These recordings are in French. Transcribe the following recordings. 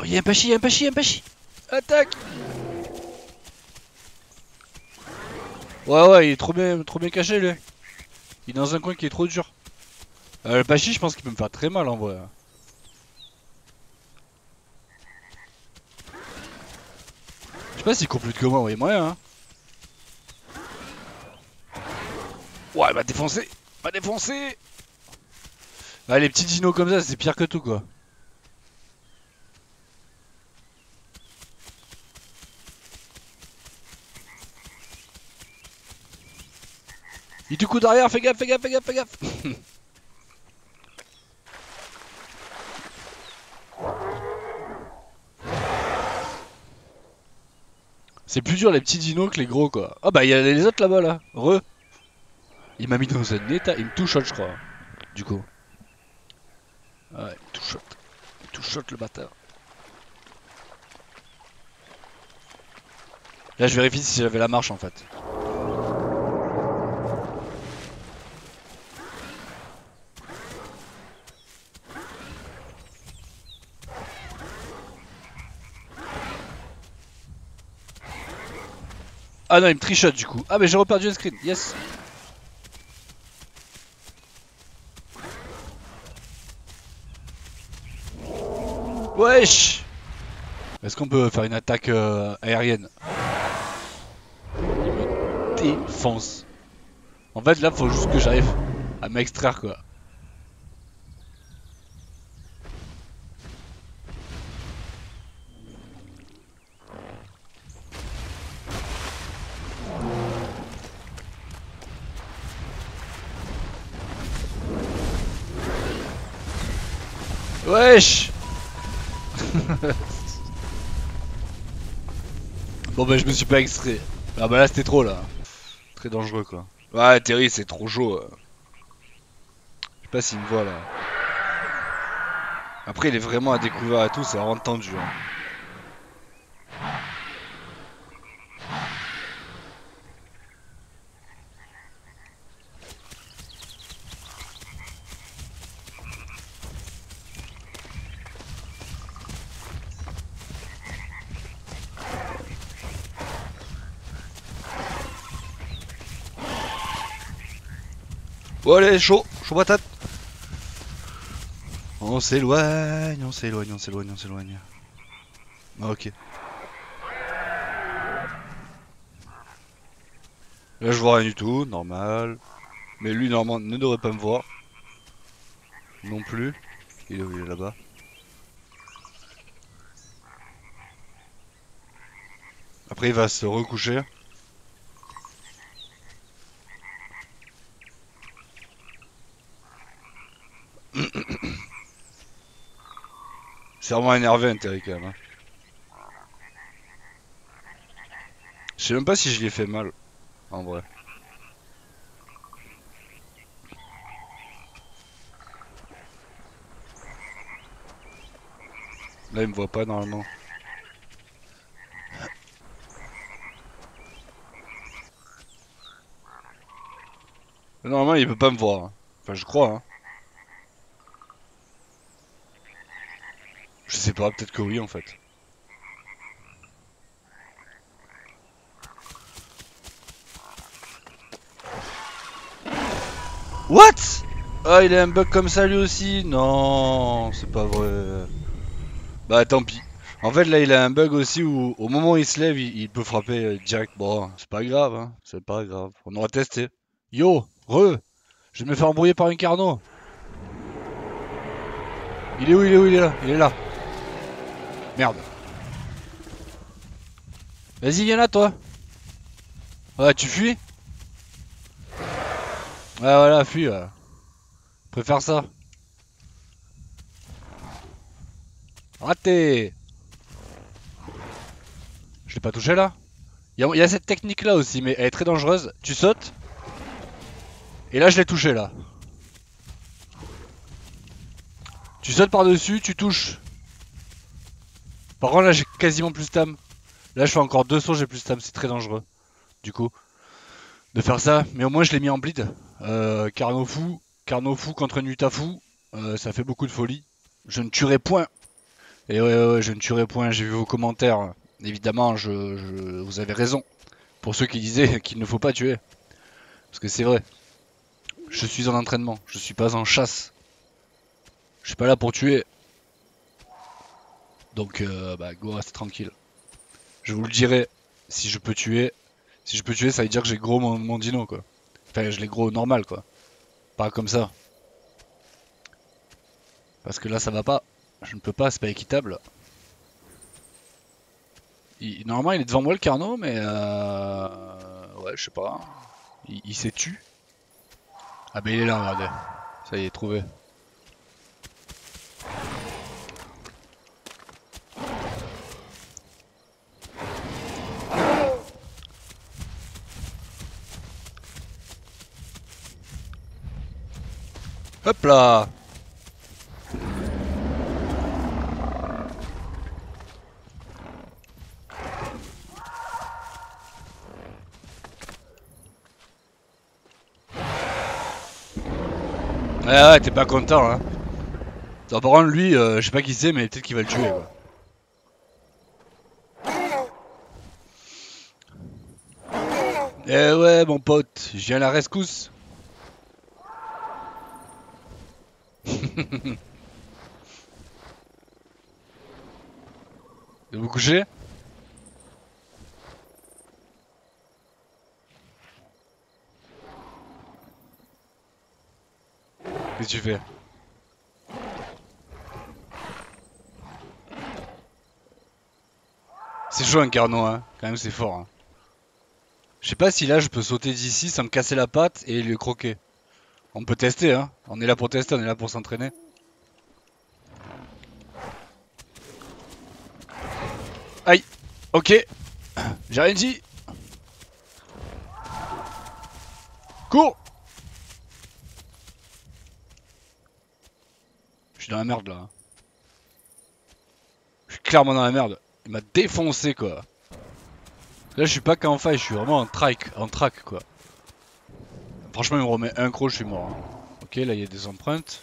Oh, y'a un pachi, un pachi, un pachi Attaque Ouais, ouais, il est trop bien, trop bien caché, lui. Il est dans un coin qui est trop dur. Euh, le pachi, je pense qu'il peut me faire très mal, en vrai. Je sais pas s'il court plus que moi, ouais, moyen, hein. Ouais, il m'a défoncé Il m'a défoncé Ah, les petits dinos comme ça, c'est pire que tout, quoi. Il du coup derrière, fais gaffe, fais gaffe, fais gaffe, fais gaffe C'est plus dur les petits dinos que les gros quoi. Ah bah il y a les autres là-bas là. Re. Il m'a mis dans un état. Il me touche je crois. Du coup. Ouais, il touche Il touche le bâtard. Là je vérifie si j'avais la marche en fait. Ah non, il me trichote du coup. Ah, mais j'ai reperdu un screen. Yes. Wesh Est-ce qu'on peut faire une attaque euh, aérienne? Il me défonce. En fait, là, faut juste que j'arrive à m'extraire, quoi. Wesh Bon bah je me suis pas extrait. Ah bah là c'était trop là. Très dangereux quoi. Ouais Terry c'est trop chaud. Euh. Je sais pas s'il me voit là. Après il est vraiment à découvert et tout, c'est vraiment tendu. Hein. Bon allez, chaud, chaud patate. On s'éloigne, on s'éloigne, on s'éloigne, on s'éloigne. ok. Là je vois rien du tout, normal. Mais lui normalement ne devrait pas me voir. Non plus. Il est, là-bas. Après il va se recoucher. C'est vraiment énervé, Terry, quand même. Hein. Je sais même pas si je lui ai fait mal, en vrai. Là, il me voit pas normalement. Normalement, il peut pas me voir. Hein. Enfin, je crois. Hein. Sais pas, peut-être que oui en fait. What? Ah il a un bug comme ça lui aussi Non, c'est pas vrai. Bah tant pis. En fait là il a un bug aussi où au moment où il se lève il, peut frapper euh, direct. Bon c'est pas grave hein, c'est pas grave. On aura testé. Yo, re Je vais me faire embrouiller par un carnot. Il est où il est où il est là? Il est là. Merde. Vas-y, viens là, toi. Ouais, tu fuis Ouais, voilà, fuis. Ouais. Préfère ça. Raté Je l'ai pas touché là Il y, a cette technique là aussi, mais elle est très dangereuse. Tu sautes. Et là, je l'ai touché là. Tu sautes par-dessus, tu touches par contre là j'ai quasiment plus stam. Là je fais encore deux sauts, j'ai plus stam, c'est très dangereux. Du coup, de faire ça. Mais au moins je l'ai mis en bleed. Euh, fou, Carno fou contre Nutafu, euh, ça fait beaucoup de folie. Je ne tuerai point Et ouais, ouais, ouais, je ne tuerai point, j'ai vu vos commentaires. Évidemment, je, je- vous avez raison. Pour ceux qui disaient qu'il ne faut pas tuer. Parce que c'est vrai. Je suis en entraînement, je suis pas en chasse. Je suis pas là pour tuer. Donc, euh, bah, go, restez tranquille. Je vous le dirai si je peux tuer. Si je peux tuer, ça veut dire que j'ai gros mon, dino, quoi. Enfin, je l'ai gros normal, quoi. Pas comme ça. Parce que là, ça va pas. Je ne peux pas, c'est pas équitable. Normalement, il est devant moi, le Carnot, mais... Euh... Ouais, je sais pas. Il, il s'est tu. Ah bah il est là, regardez. Ça y est, trouvé. Hop là. Ouais ouais t'es pas content hein. Non, Par contre lui euh, je sais pas qui c'est mais peut-être qu'il va le tuer quoi. Eh ouais mon pote, je viens à la rescousse vous coucher Qu'est-ce que tu fais? C'est chaud un carnot hein, quand même c'est fort hein. Je sais pas si là je peux sauter d'ici sans me casser la patte et le croquer. On peut tester hein, on est là pour tester, on est là pour s'entraîner. Aïe Ok J'ai rien dit Cours Je suis dans la merde là. Je suis clairement dans la merde. Il m'a défoncé quoi. Là je suis pas qu'en faille, je suis vraiment en track, en track quoi. Franchement il me remet un croc, je suis mort. hein. Ok là il y a des empreintes.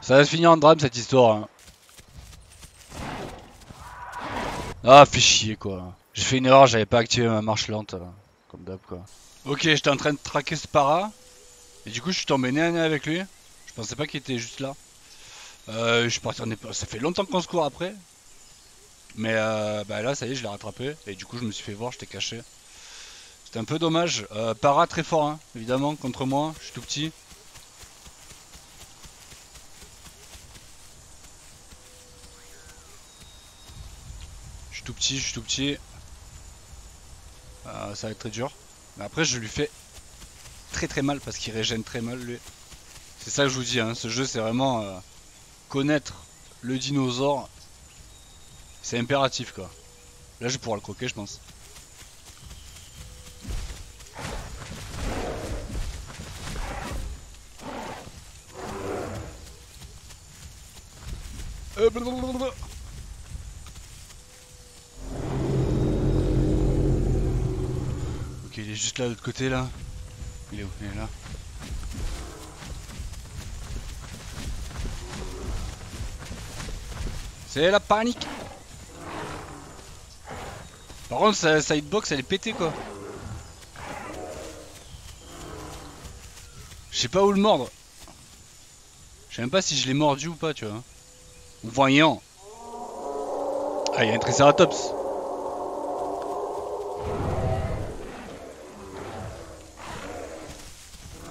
Ça va se finir en drame cette histoire. hein. Ah fais chier quoi. J'ai fait une erreur, j'avais pas activé ma marche lente. là. Comme d'hab quoi. Ok j'étais en train de traquer ce para. Et du coup je suis tombé nez à nez avec lui. Je pensais pas qu'il était juste là. Euh, je suis parti Ça fait longtemps qu'on se court après. Mais euh, bah là ça y est je l'ai rattrapé. Et du coup je me suis fait voir, j'étais caché. C'était un peu dommage. Euh, para très fort hein, évidemment contre moi. Je suis tout petit. Je suis tout petit, je suis tout petit. Euh, ça va être très dur. Mais après je lui fais très très mal parce qu'il régène très mal lui. C'est ça que je vous dis, hein. ce jeu c'est vraiment euh, connaître le dinosaure. C'est impératif quoi. Là je vais pouvoir le croquer je pense. Est juste là de l'autre côté là. Il est où? Il est là. C'est la panique! Par contre sa, sa hitbox elle est pétée quoi. Je sais pas où le mordre. Je sais même pas si je l'ai mordu ou pas tu vois. Voyant. Ah il y a un triceratops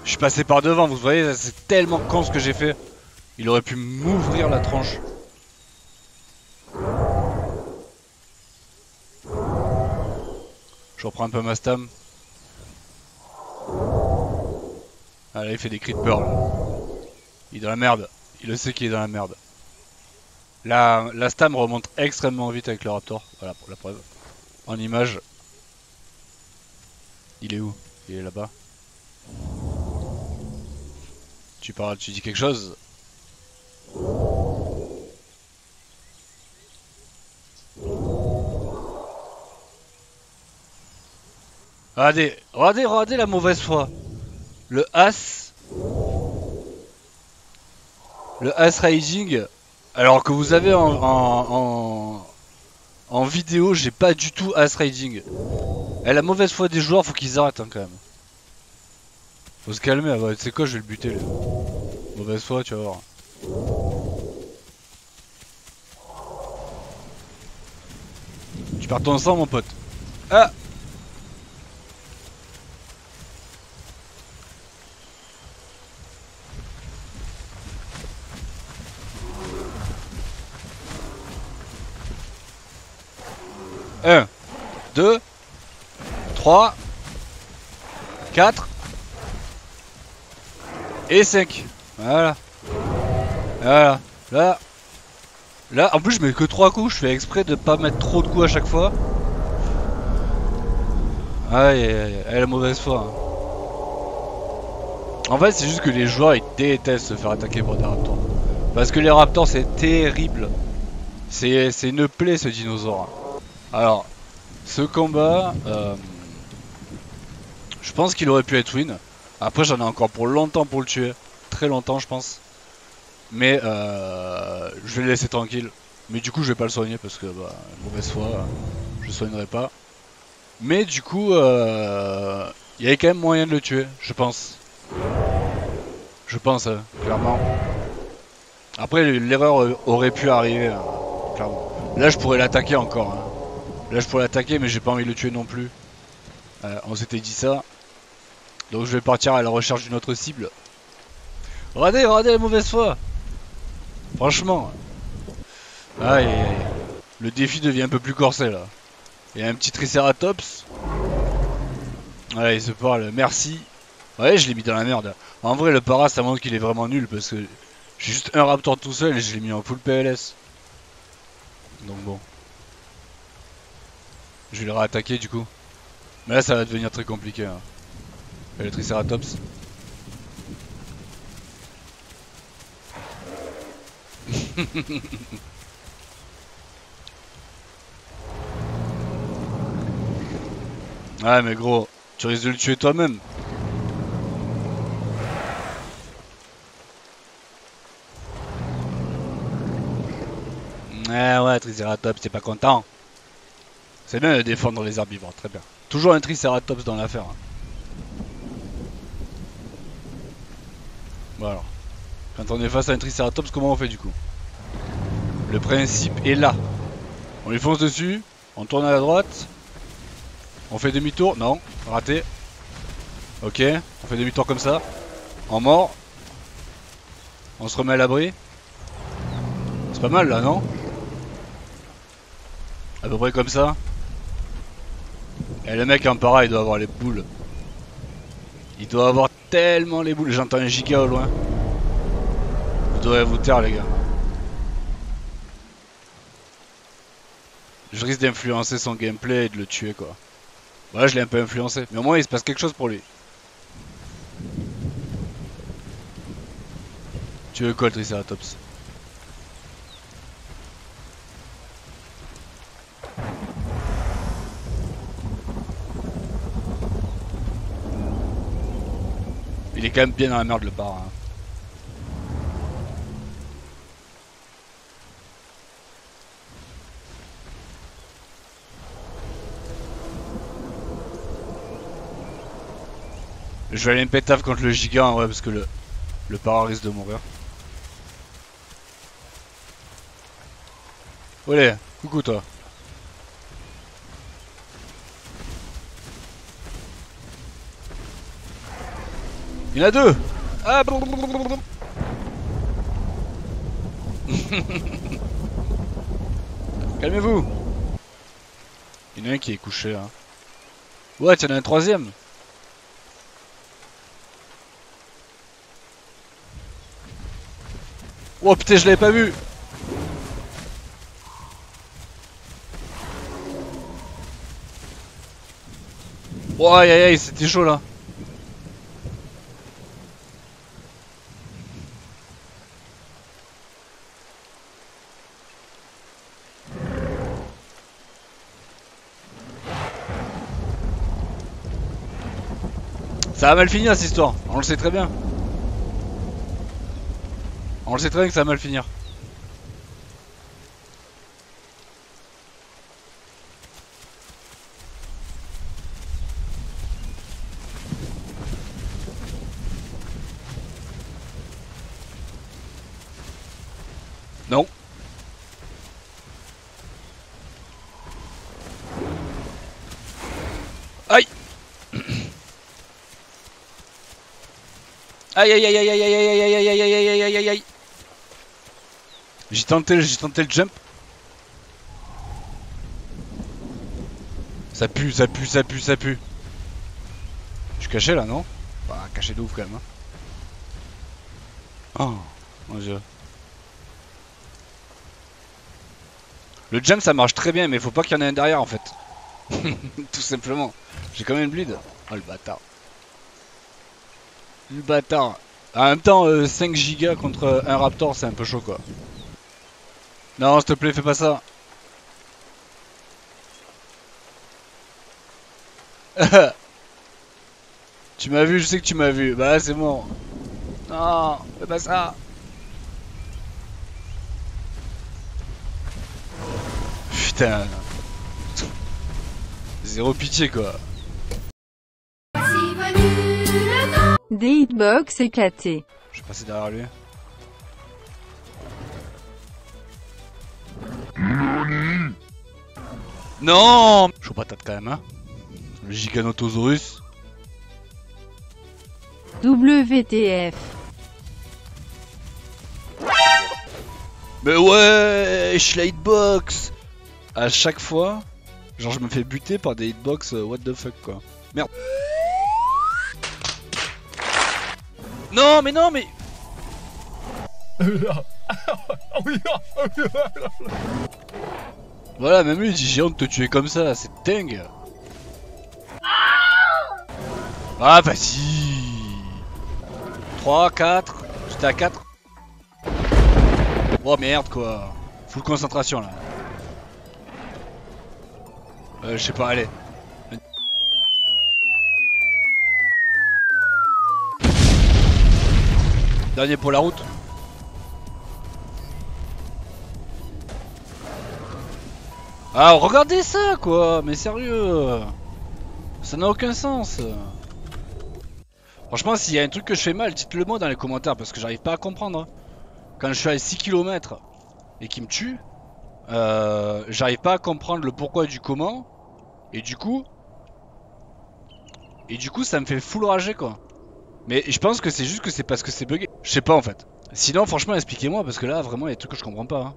Je suis passé par devant vous voyez c'est tellement con ce que j'ai fait Il aurait pu m'ouvrir la tranche Je reprends un peu ma stam. Ah là il fait des cris de peur. Il est dans la merde. Il le sait qu'il est dans la merde. La, la stam remonte extrêmement vite avec le raptor. Voilà pour la preuve. En image. Il est où? Il est là-bas. Tu parles, tu dis quelque chose Regardez, regardez, regardez la mauvaise foi. Le As. le Ice Riding, alors que vous avez en, en, vidéo, j'ai pas du tout Ice Riding. Et la mauvaise foi des joueurs, faut qu'ils arrêtent hein, quand même. Faut se calmer, ah bah, quoi, je vais le buter. Là. Mauvaise foi, tu vas voir. Tu pars ton sang, mon pote. Ah Un, deux, trois, quatre et cinq. Voilà. Voilà. Là. Là, en plus, je mets que 3 coups. Je fais exprès de pas mettre trop de coups à chaque fois. Aïe. Elle a mauvaise foi. hein. En fait, c'est juste que les joueurs ils détestent se faire attaquer par des raptors. Parce que les raptors, c'est terrible. C'est une plaie ce dinosaure. Alors, ce combat, euh, je pense qu'il aurait pu être win. Après, j'en ai encore pour longtemps pour le tuer. Très longtemps, je pense. Mais euh, je vais le laisser tranquille. Mais du coup, je vais pas le soigner parce que, bah, mauvaise foi, je le soignerai pas. Mais du coup, euh, il y avait quand même moyen de le tuer, je pense. Je pense, euh, clairement. Après, l'erreur aurait pu arriver, clairement. Là, je pourrais l'attaquer encore. hein. Là, je pourrais l'attaquer, mais j'ai pas envie de le tuer non plus. Euh, on s'était dit ça. Donc, je vais partir à la recherche d'une autre cible. Regardez, regardez la mauvaise foi. Franchement. Aïe, aïe, aïe. Le défi devient un peu plus corsé là. Il y a un petit Triceratops. Ouais, il se parle. Merci. Ouais, je l'ai mis dans la merde. En vrai, le para, ça montre qu'il est vraiment nul parce que j'ai juste un raptor tout seul et je l'ai mis en full PLS. Donc bon. Je vais le réattaquer du coup. Mais là, ça va devenir très compliqué. Hein. Le Triceratops. Ouais mais gros, tu risques de le tuer toi-même. Ouais ouais Triceratops, t'es pas content. C'est bien de défendre les herbivores, très bien. Toujours un Triceratops dans l'affaire. hein. Alors. Quand on est face à un Triceratops, comment on fait du coup? Le principe est là. On lui fonce dessus, on tourne à la droite, on fait demi-tour, non, raté. Ok, on fait demi-tour comme ça. En mort. On se remet à l'abri. C'est pas mal là, non? À peu près comme ça. Et le mec en para, il doit avoir les boules. Il doit avoir tellement les boules. J'entends un giga au loin. Vous devrez vous taire, les gars. Je risque d'influencer son gameplay et de le tuer, quoi. Voilà, je l'ai un peu influencé. Mais au moins, il se passe quelque chose pour lui. Tu veux quoi, le Triceratops? Quand même bien dans la merde, le bar. hein. Je vais aller me pétave contre le giga en vrai parce que le, le risque de mourir. Allez, coucou toi. Il y en a deux. Ah. Calmez-vous. Il y en a un qui est couché hein. Ouais, il y en a un troisième. Oh putain, je l'avais pas vu. Oh aïe aïe aïe, c'était chaud là Ça va mal finir cette histoire, on le sait très bien. On le sait très bien que ça va mal finir. Non. Aïe Aïe aïe aïe aïe aïe aïe aïe aïe aïe aïe aïe aïe aïe aïe J'ai tenté, j'ai tenté le jump. Ça pue, ça pue, ça pue, ça pue. Je suis caché là, non Bah, caché de ouf quand même. Hein. Oh, mon dieu. Le jump ça marche très bien, mais faut pas qu'il y en ait un derrière en fait. Tout simplement. J'ai quand même bleed. Oh le bâtard. Le bâtard. En même temps, 5 gigas contre un raptor, c'est un peu chaud quoi. Non, s'il te plaît, fais pas ça. tu m'as vu, je sais que tu m'as vu. Bah c'est bon. Non, fais pas ça. Putain. Zéro pitié quoi. Des hitbox éclatés. Je vais passer derrière lui. Non Chaud patate quand même hein. Le Giganotosaurus. WTF. Mais ouais, je la hitbox À chaque fois, genre je me fais buter par des hitbox euh, what the fuck quoi. Merde. Non mais non mais Voilà, même lui il dit j'ai honte de te tuer comme ça, c'est dingue. Ah vas-y. 3, 4, j'étais à 4 Oh merde quoi. Full concentration là. Euh je sais pas, allez Dernier pour la route. Ah regardez ça quoi. Mais sérieux. Ça n'a aucun sens. Franchement s'il y a un truc que je fais mal dites-le moi dans les commentaires parce que j'arrive pas à comprendre hein. Quand je suis à 6 km et qu'il me tue euh, J'arrive pas à comprendre le pourquoi du comment. Et du coup Et du coup ça me fait full rager quoi Mais je pense que c'est juste que c'est parce que c'est bugué Je sais pas en fait Sinon franchement expliquez-moi parce que là vraiment il y a des trucs que je comprends pas hein.